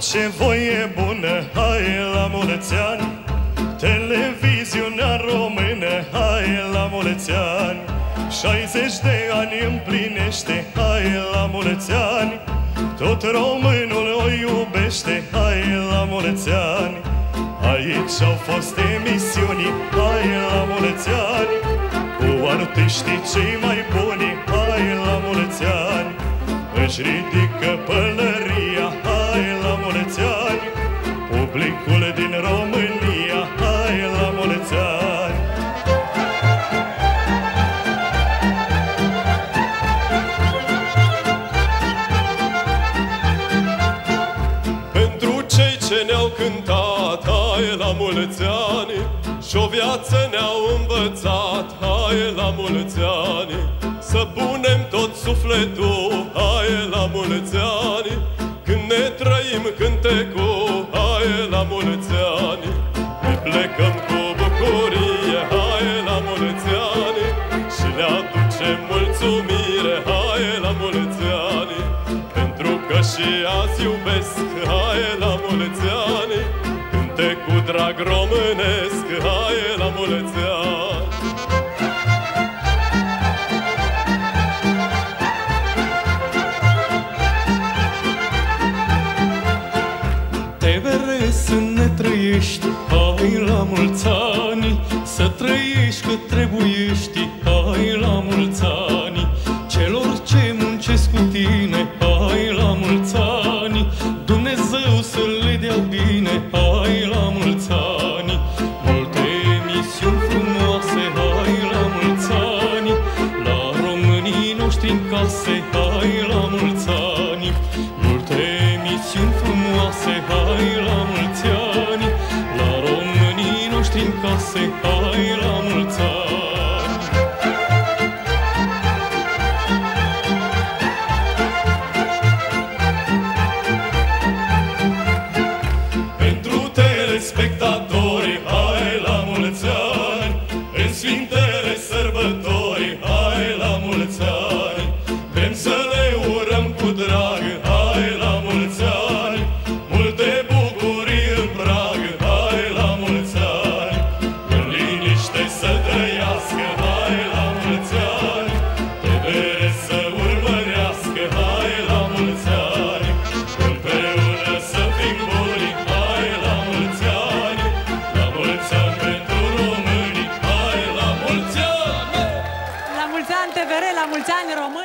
orice voie bună, hai la mulți ani Televiziunea română, hai la mulți ani 60 de ani împlinește, hai la mulți ani Tot românul o iubește, hai la mulți ani Aici au fost emisiuni, hai la mulți ani Cu artiștii cei mai buni, hai la mulți ani Își ridică pălăria, ne-au cântat, hai la mulți ani Și o viață ne-au învățat, hai la mulți ani. Să punem tot sufletul, hai la mulți ani. Când ne trăim cântecul, hai la mulți ani. Ne plecăm cu bucurie, hai la mulți ani. Și le aducem mulțumire, hai la mulți ani. Pentru că și azi iubesc, hai la mulți ani. Cânte cu drag românesc, hai la mulți ani. Te verezi să ne trăiești, hai la mulți ani. Să trăiești că trebuiești, cu tine, hai la mulți ani Dumnezeu să le dea bine, hai la mulți ani Multe emisiuni frumoase, hai la mulți ani La românii noștri în case, hai la mulți ani Multe emisiuni frumoase, hai români, hai